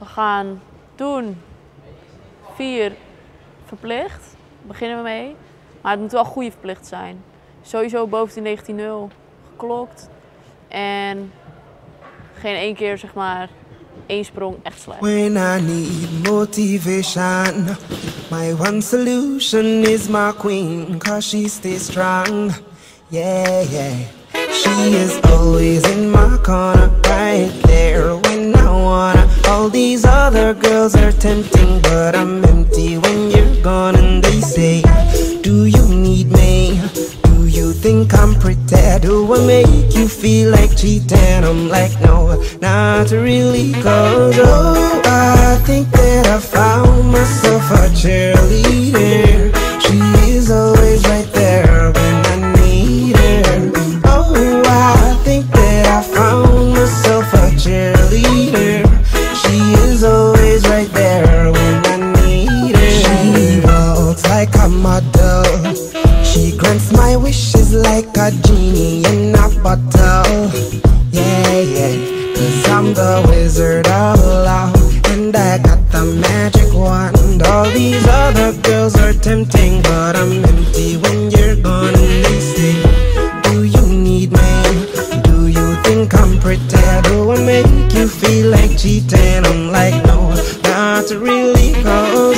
We gaan doen vier verplicht. Beginnen we mee. Maar het moet wel goede verplicht zijn. Sowieso boven de 19.0 geklokt. En geen één keer zeg maar één sprong echt slecht. When I need motivation, my one solution is my queen, cause she stays strong. Yeah, yeah. She is always in my corner, right other girls are tempting, but I'm empty when you're gone. And they say, Do you need me? Do you think I'm pretty? Do I make you feel like cheating? I'm like, no, not really, cause oh, a model She grants my wishes like a genie in a bottle Yeah, yeah Cause I'm the wizard of love And I got the magic wand All these other girls are tempting But I'm empty when you're gone and they say Do you need me? Do you think I'm pretty? Do I make you feel like cheating? I'm like, no, not really cold